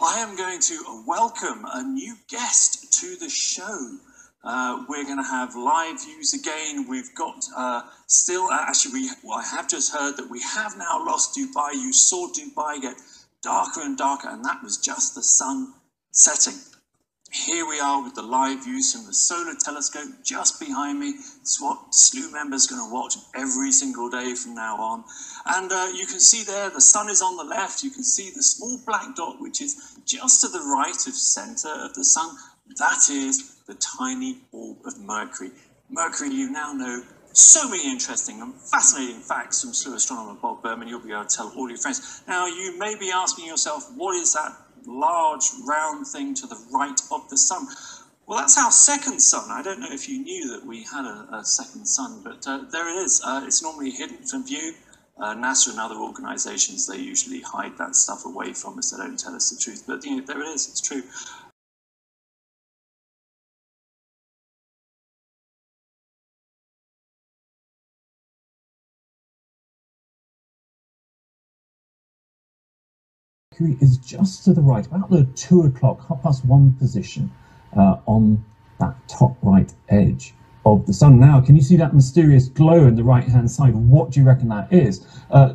I am going to welcome a new guest to the show. Uh, we're going to have live views again. We've got uh, still, uh, actually, we, well, I have just heard that we have now lost Dubai. You saw Dubai get darker and darker, and that was just the sun setting. Here we are with the live views from the solar telescope just behind me. It's what Slooh members going to watch every single day from now on. And uh, you can see there the sun is on the left. You can see the small black dot, which is just to the right of center of the sun. That is the tiny orb of Mercury. Mercury, you now know so many interesting and fascinating facts from Slooh astronomer Bob Berman. You'll be able to tell all your friends. Now, you may be asking yourself, what is that large round thing to the right of the sun. Well, that's our second sun. I don't know if you knew that we had a, a second sun, but uh, there it is. Uh, it's normally hidden from view. Uh, NASA and other organizations, they usually hide that stuff away from us. They don't tell us the truth. But you know, there it is. It's true. Mercury is just to the right, about the two o'clock, half past one position uh, on that top right edge of the sun. Now, can you see that mysterious glow in the right hand side? What do you reckon that is? Uh,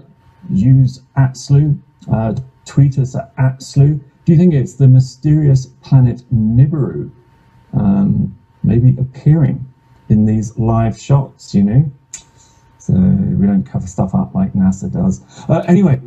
use at Slooh, uh, tweet us at, at Slooh. Do you think it's the mysterious planet Nibiru um, maybe appearing in these live shots, you know? So we don't cover stuff up like NASA does. Uh, anyway.